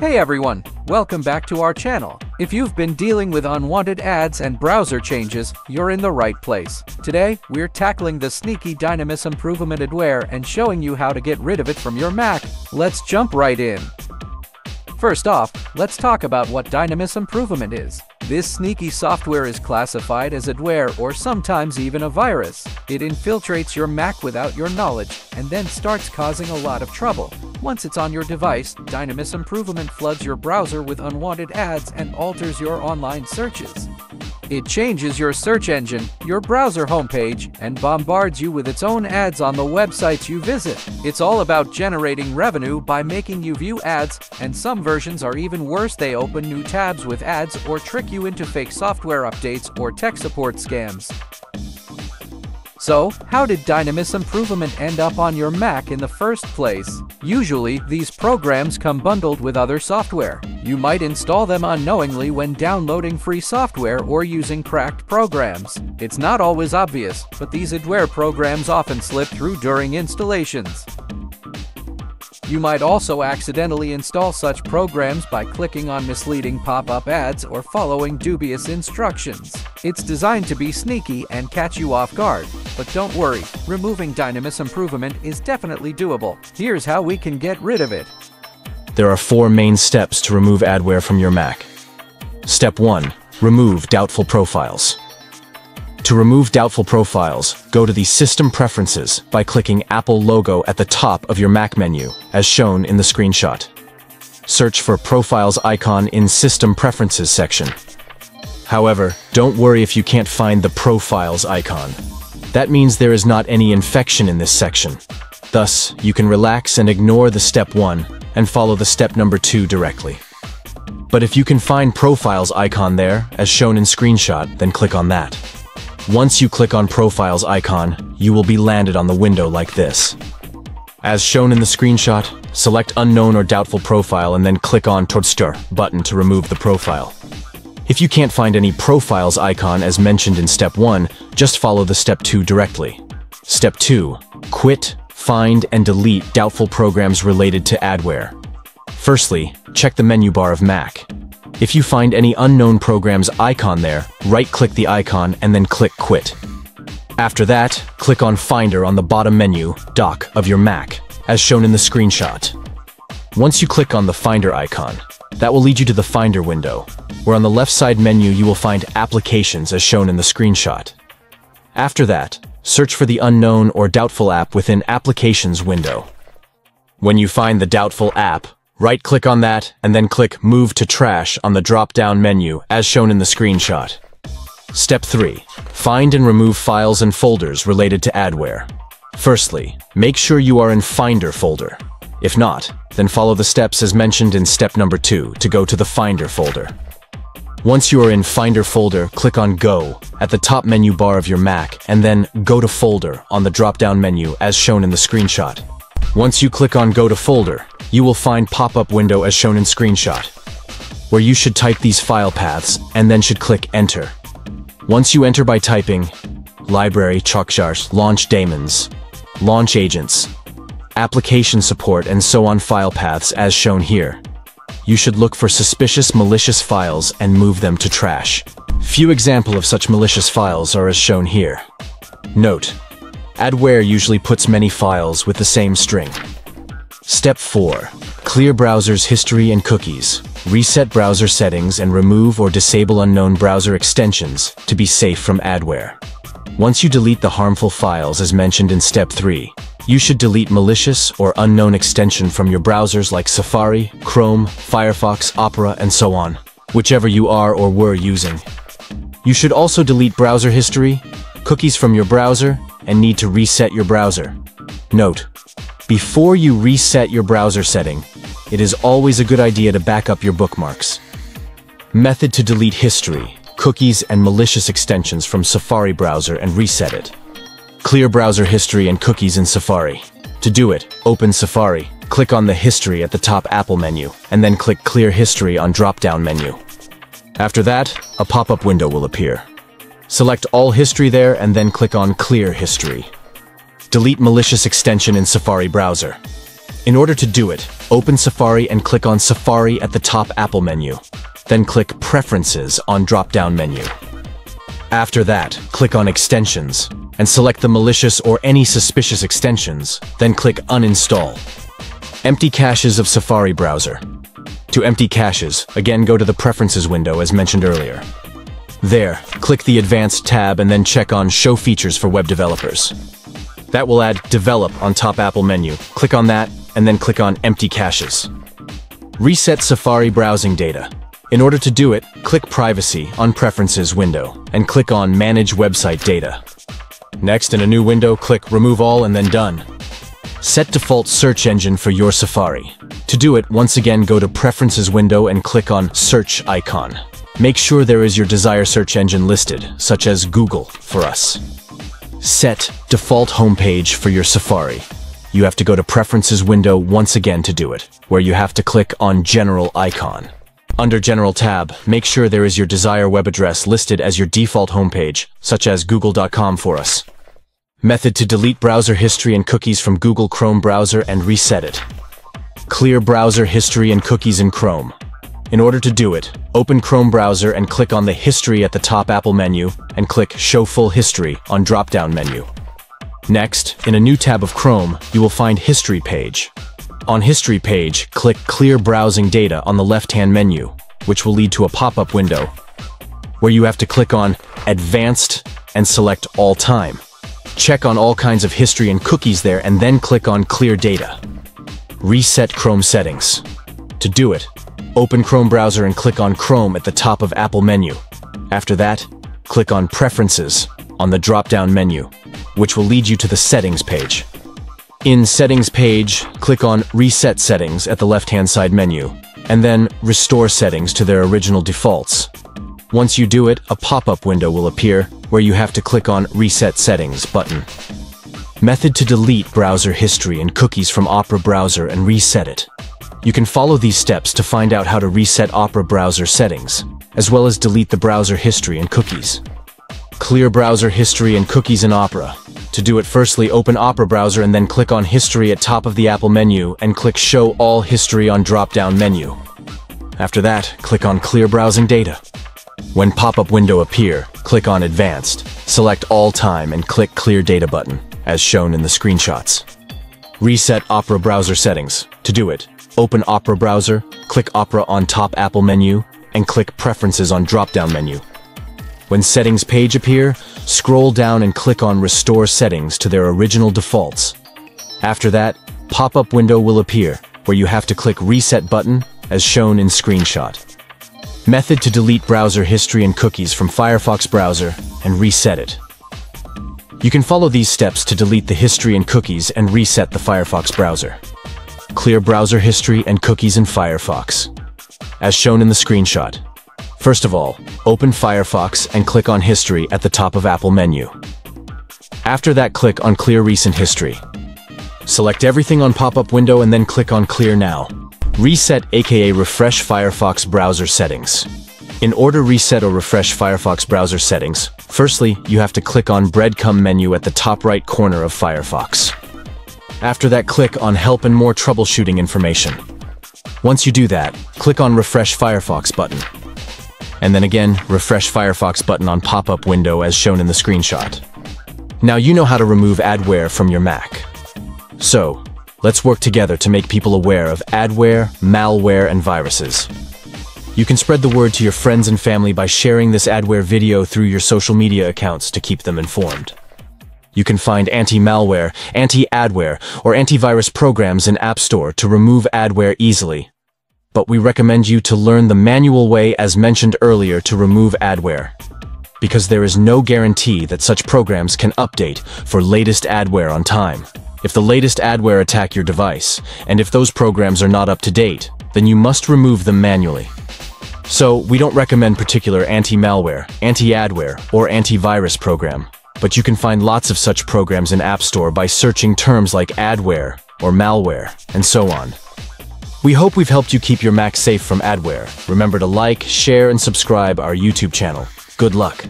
Hey everyone, welcome back to our channel. If you've been dealing with unwanted ads and browser changes, you're in the right place. Today, we're tackling the sneaky DynamicImprovement adware and showing you how to get rid of it from your Mac. Let's jump right in. First off, let's talk about what DynamicImprovement is. This sneaky software is classified as adware or sometimes even a virus. It infiltrates your Mac without your knowledge and then starts causing a lot of trouble. Once it's on your device, DynamicImprovement floods your browser with unwanted ads and alters your online searches. It changes your search engine, your browser homepage, and bombards you with its own ads on the websites you visit. It's all about generating revenue by making you view ads, and some versions are even worse they open new tabs with ads or trick you into fake software updates or tech support scams. So, how did DynamicImprovement end up on your Mac in the first place? Usually, these programs come bundled with other software. You might install them unknowingly when downloading free software or using cracked programs. It's not always obvious, but these adware programs often slip through during installations. You might also accidentally install such programs by clicking on misleading pop-up ads or following dubious instructions. It's designed to be sneaky and catch you off guard. But don't worry, removing DynamicImprovement is definitely doable. Here's how we can get rid of it. There are four main steps to remove adware from your Mac. Step 1. Remove doubtful profiles. To remove doubtful profiles, go to the System Preferences by clicking Apple logo at the top of your Mac menu, as shown in the screenshot. Search for Profiles icon in System Preferences section. However, don't worry if you can't find the Profiles icon. That means there is not any infection in this section. Thus, you can relax and ignore the step 1 and follow the step number 2 directly. But if you can find Profiles icon there, as shown in screenshot, then click on that. Once you click on Profiles icon, you will be landed on the window like this. As shown in the screenshot, select Unknown or Doubtful Profile and then click on Toadster button to remove the profile. If you can't find any Profiles icon as mentioned in Step 1, just follow the Step 2 directly. Step 2. Quit, find, and delete doubtful programs related to adware. Firstly, check the menu bar of Mac. If you find any unknown program's icon there, right-click the icon and then click Quit. After that, click on Finder on the bottom menu, Dock, of your Mac, as shown in the screenshot. Once you click on the Finder icon, that will lead you to the Finder window, where on the left side menu you will find Applications as shown in the screenshot. After that, search for the unknown or doubtful app within Applications window. When you find the doubtful app, Right-click on that, and then click Move to Trash on the drop-down menu, as shown in the screenshot. Step 3. Find and remove files and folders related to adware. Firstly, make sure you are in Finder folder. If not, then follow the steps as mentioned in step number 2 to go to the Finder folder. Once you are in Finder folder, click on Go at the top menu bar of your Mac, and then Go to Folder on the drop-down menu as shown in the screenshot. Once you click on Go to Folder, you will find pop-up window as shown in screenshot, where you should type these file paths and then should click Enter. Once you enter by typing Library Chokshars, Launch Daemons, Launch Agents, Application Support and so on file paths as shown here, you should look for suspicious malicious files and move them to trash. Few example of such malicious files are as shown here. Note, Adware usually puts many files with the same string. Step 4. Clear browser's history and cookies. Reset browser settings and remove or disable unknown browser extensions to be safe from adware. Once you delete the harmful files as mentioned in Step 3, you should delete malicious or unknown extension from your browsers like Safari, Chrome, Firefox, Opera, and so on, whichever you are or were using. You should also delete browser history, cookies from your browser, and need to reset your browser. Note, before you reset your browser setting, it is always a good idea to back up your bookmarks. Method to delete history, cookies and malicious extensions from Safari browser and reset it. Clear browser history and cookies in Safari. To do it, open Safari, click on the History at the top Apple menu, and then click Clear History on drop-down menu. After that, a pop-up window will appear. Select All History there and then click on Clear History. Delete malicious extension in Safari browser. In order to do it, open Safari and click on Safari at the top Apple menu. Then click Preferences on drop-down menu. After that, click on Extensions and select the malicious or any suspicious extensions, then click Uninstall. Empty caches of Safari browser. To empty caches, again go to the Preferences window as mentioned earlier. There, click the Advanced tab and then check on Show Features for Web Developers. That will add Develop on top Apple menu. Click on that, and then click on Empty Caches. Reset Safari browsing data. In order to do it, click Privacy on Preferences window, and click on Manage Website Data. Next, in a new window, click Remove All and then Done. Set default search engine for your Safari. To do it, once again go to Preferences window and click on Search icon. Make sure there is your desired search engine listed, such as Google for us. Set default homepage for your Safari. You have to go to Preferences window once again to do it, where you have to click on General icon. Under General tab, make sure there is your desired web address listed as your default homepage, such as google.com for us. Method to delete browser history and cookies from Google Chrome browser and reset it. Clear browser history and cookies in Chrome. In order to do it, open Chrome browser and click on the History at the top Apple menu and click Show Full History on drop-down menu. Next, in a new tab of Chrome, you will find History page. On History page, click Clear Browsing Data on the left-hand menu, which will lead to a pop-up window, where you have to click on Advanced and select All Time. Check on all kinds of history and cookies there and then click on Clear Data. Reset Chrome settings. To do it, open Chrome browser and click on Chrome at the top of Apple menu. After that, click on Preferences on the drop-down menu, which will lead you to the Settings page. In Settings page, click on Reset Settings at the left-hand side menu, and then Restore Settings to their original defaults. Once you do it, a pop-up window will appear where you have to click on Reset Settings button. Method to delete browser history and cookies from Opera browser and reset it. You can follow these steps to find out how to reset Opera browser settings, as well as delete the browser history and cookies. Clear browser history and cookies in Opera. To do it firstly, open Opera browser and then click on History at top of the Apple menu and click Show All History on drop-down menu. After that, click on Clear Browsing Data. When pop-up window appear, click on Advanced, select All Time and click Clear Data button, as shown in the screenshots. Reset Opera browser settings. To do it, open Opera browser, click Opera on top Apple menu, and click Preferences on drop-down menu. When settings page appear, scroll down and click on Restore Settings to their original defaults. After that, pop-up window will appear, where you have to click Reset button, as shown in screenshot. Method to delete browser history and cookies from Firefox browser and reset it. You can follow these steps to delete the history and cookies and reset the Firefox browser. Clear browser history and cookies in Firefox. As shown in the screenshot, First of all, open Firefox and click on History at the top of Apple menu. After that, click on Clear Recent History. Select everything on pop-up window and then click on Clear Now. Reset aka Refresh Firefox Browser Settings. In order reset or refresh Firefox browser settings, firstly, you have to click on Breadcrumb menu at the top right corner of Firefox. After that, click on Help and More Troubleshooting Information. Once you do that, click on Refresh Firefox button and then again, refresh Firefox button on pop-up window as shown in the screenshot. Now you know how to remove adware from your Mac. So, let's work together to make people aware of adware, malware, and viruses. You can spread the word to your friends and family by sharing this adware video through your social media accounts to keep them informed. You can find anti-malware, anti-adware, or antivirus programs in App Store to remove adware easily but we recommend you to learn the manual way as mentioned earlier to remove adware. Because there is no guarantee that such programs can update for latest adware on time. If the latest adware attack your device, and if those programs are not up to date, then you must remove them manually. So, we don't recommend particular anti-malware, anti-adware, or antivirus program, but you can find lots of such programs in App Store by searching terms like adware or malware, and so on. We hope we've helped you keep your Mac safe from adware. Remember to like, share, and subscribe our YouTube channel. Good luck.